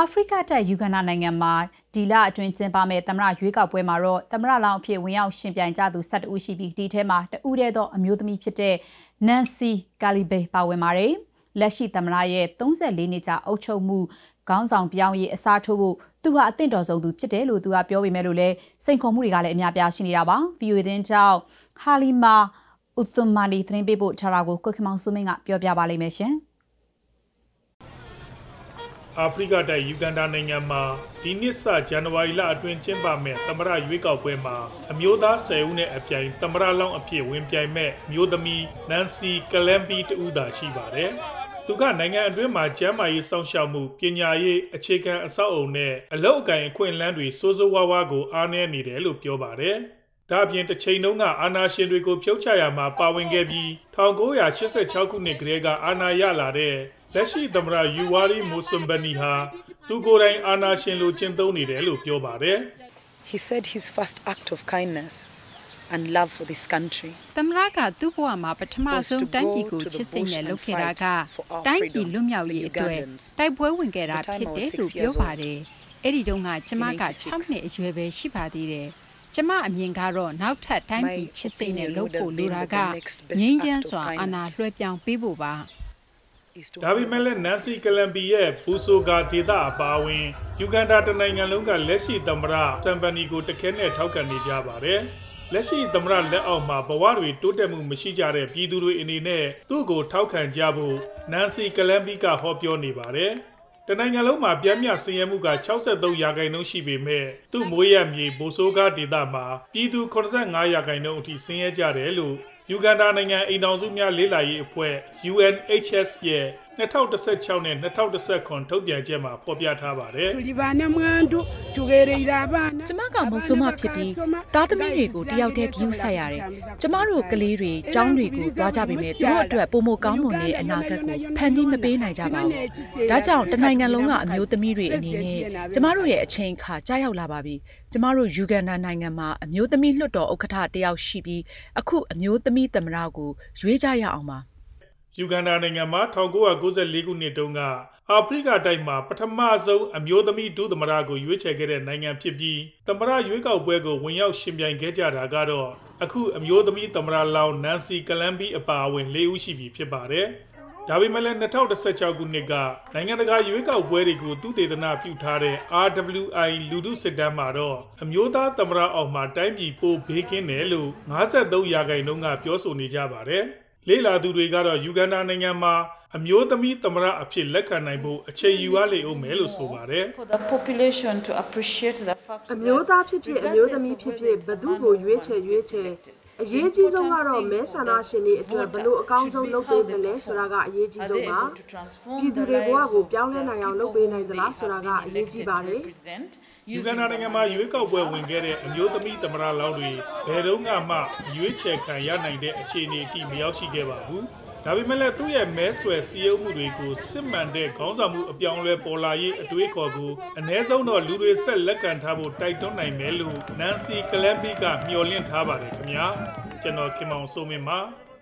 အာဖရိကတိုက်ယူဂန်နာနိုင်ငံမှာဒီလအတွင်းကျင်းပမဲ့သမရရွေးကောက်ပွဲမှာတော့သမရလောင်အဖြစ်ဝင်ရောက်ရှင်ပြိုင်ကြသူ၁၁ဦးရှိပြီးဒီထဲမှာတဦးတည်းသောအမျိုးသမီးဖြစ်တဲ့နန်စီကာလီဘေပါဝင်ပါတယ်။လက်ရှိသမရရဲ့34နှစ်ကြာအုပ်ချုပ်မှုခေါင်းဆောင်ပြောင်းရေးအစားထိုးဖို့သူဟာအသင့်တော်ဆုံးသူဖြစ်တယ်လို့သူကပြောပေမဲ့လို့လည်းစိန်ခေါ်မှုတွေကလည်းအများပြားရှိနေတာပါ။ VOA သတင်းကြောင့်ဟာလီမာဥသမာနီသတင်းပေးပို့ထားတာကိုကိုခင်မောင်စိုးမင်းကပြောပြပါလိမ့်မယ်ရှင်။ အာဖရိကတိုက်ယူဂန်ဒါနိုင်ငံမှာဒီနှစ်စဇန်နဝါရီလအတွင်းကျင်းပမဲ့သမရရွေးကောက်ပွဲမှာအမျိုးသား10ဦးနဲ့အပြိုင်သမရလောင်းအဖြစ်ဝင်ပြိုင်မဲ့မျိုးသမီးနန်စီကလမ်ဘီတူသာရှိပါတယ်။သူကနိုင်ငံအတွင်းမှာကျန်းမာရေးစောင့်ရှောက်မှုပညာရေးအခြေခံအဆောက်အုံနဲ့အလုပ်အကင်အခွင့်အလမ်းတွေစိုးစိုးဝါးဝါးကိုအားနည်းနေတယ်လို့ပြောပါတယ်။ ဒါအပြင်တစ်ချိန်လုံးကအာနာရှင်တွေကိုဖြုတ်ချရမှာပါဝင်ခဲ့ပြီး1986ခုနှစ်ကတည်းကအာဏာရလာတဲ့လက်ရှိသမ္မတယူဝါရီမိုဆွမ်ဘနီဟာသူကိုယ်တိုင်အာဏာရှင်လိုကျင့်သုံးနေတယ်လို့ပြောပါတယ် He said his first act of kindness and love for this country သမရကသူ့ဘဝမှာပထမဆုံးတိုင်းပြည်ကိုချစ်စိတ်နဲ့လုပ်ခဲ့တာကတိုင်းပြည်လွတ်မြောက်ရေးအတွက်တိုက်ပွဲဝင်ခဲ့တာဖြစ်တယ်လို့ပြောပါတယ်။အဲ့ဒီတုန်းကကျမက6နှစ်အရွယ်ပဲရှိပါသေးတယ်။ ကျမအမြင်ကတော့နောက်ထပ်တိုင်းပြည်ချစ်စိတ်နဲ့လုပ်ဖို့လိုတာကငြိမ်းချမ်းစွာအာဏာလွှဲပြောင်းပေးဖို့ပါ။ဒါပေမဲ့လည်းနန်စီကလမ်ဘီရဲ့ဘူဆိုဂါဒေတာအပါအဝင်ယူဂန်ဒါတနိုင်ငံလုံးကလက်ရှိသမ္မတစမ်ပနီကိုတခဲနဲ့ထောက်ခံနေကြပါတယ်။လက်ရှိသမ္မတလက်အောက်မှာဘဝတွေတိုးတက်မှုမရှိကြတဲ့ပြည်သူတွေအနေနဲ့သူ့ကိုထောက်ခံကြဖို့နန်စီကလမ်ဘီကဟောပြောနေပါတယ်။ တနိုင်ငံလုံးမှာပြင်းပြဆင်းရဲမှုက63ရာခိုင်နှုန်းရှိပေမဲ့သူ့မွေးရမြေဘိုဆိုဂါဒေတာမှာပြည်သူ85ရာခိုင်နှုန်းအထိဆင်းရဲကြတယ်လို့ ယူဂန်ဒါနိုင်ငံအိမ်တော်စုများလေးလာရေးအဖွဲ့ UNHS ရဲ့2016နဲ့2019ထုတ်ပြန်ချက်မှာဖော်ပြထားပါတယ်။တူလီဘာနမန်တူတူဂေရီရာဘာကျမကမုံဆိုးမဖြစ်ပြီးသားသမီးတွေကိုတယောက်တည်းဂယူးဆက်ရတယ်။ကျမတို့ကလေးတွေကျောင်းတွေကိုသွားကြပြီမဲ့သူတို့အတွက်ပုံမကောင်းမွန်တဲ့အနာဂတ်ကိုဖန်တီးမပေးနိုင်ကြပါဘူး။ဒါကြောင့်တနိုင်ငံလုံးကအမျိုးသမီးတွေအနေနဲ့ကျမတို့ရဲ့အချိန်အခါကြာရောက်လာပါပြီ။ကျမတို့ယူဂန်ဒါနိုင်ငံမှာအမျိုးသမီးလွှတ်တော်ဥက္ကဋ္ဌတယောက်ရှိပြီးအခုအမျိုးသမီးသမ္မတကိုရွေးကြရအောင်ပါယူဂန်ဒါနိုင်ငံမှာ1994ခုနှစ်တုန်းကအာဖရိကတိုက်မှာပထမဆုံးအမျိုးသမီးဒုသမ္မတကိုရွေးချယ်ခဲ့တဲ့နိုင်ငံဖြစ်ပြီးသမ္မတရွေးကောက်ပွဲကိုဝင်ရောက်ရှင်ပြိုင်ခဲ့ကြတာကတော့အခုအမျိုးသမီးသမ္မတလောင်းနန်စီကလမ်ဘီအပါအဝင်၄ဦးရှိပြီဖြစ်ပါတယ်။ ဒါပေမဲ့လည်း2016ခုနှစ်ကနိုင်ငံတကာရွေးကောက်ပွဲတွေကိုသူတေသနာပြုထားတဲ့ RWI လူထုစစ်တမ်းမှာတော့အမျိုးသားသမ္မတအောက်မှာတိုင်းပြည်ပိုဘေးကင်းတယ်လို့53ရာခိုင်နှုန်းကပြောဆိုနေကြပါတယ်။လေလာသူတွေကတော့ယူဂန်ဒါနိုင်ငံမှာအမျိုးသမီးသမရအဖြစ်လက်ခံနိုင်ဖို့အခြေယူရလေအောင်မယ်လို့ဆိုပါတယ်အမျိုးသားဖြစ်ဖြစ်အမျိုးသမီးဖြစ်ဖြစ်ဘသူ့ကိုရွေးချယ်ရွေးချယ် အရေးကြီးဆုံးကတော့မဲဆန္ဒရှင်တွေအတွက်ဘလို့အကောင်းဆုံးလုပ်ပေးတယ်လဲဆိုတာကအရေးကြီးဆုံးပါပြည်သူတွေဘဝကိုပြောင်းလဲနိုင်အောင်လုပ်ပေးနိုင်သလားဆိုတာကအရေးကြီးပါတယ်ယူဂန်ဒါနိုင်ငံမှာရွေးကောက်ပွဲဝင်ခဲ့တဲ့အမျိုးသမီးသမရလောင်းတွေဘယ်တော့မှရွေးချယ်ခံရနိုင်တဲ့အခြေအနေအထိမရောက်ရှိခဲ့ပါဘူး။ ဒါပေမဲ့လည်းသူ့ရဲ့မဲဆွယ်စည်းရုံးမှုတွေကိုစစ်မှန်တဲ့ခေါင်းဆောင်မှုအပြောင်းအလဲပေါ်လာရေးအတွေးခေါ်ကိုအ ਨੇ ဆုံးတော့လူတွေဆက်လက်ခံထားဖို့တိုက်တွန်းနိုင်မယ်လို့နန်စီကလမ်ဘီကမျှော်လင့်ထားပါတယ်ခင်ဗျာ။ကျွန်တော်ခင်မောင်စိုးမင်းပါ။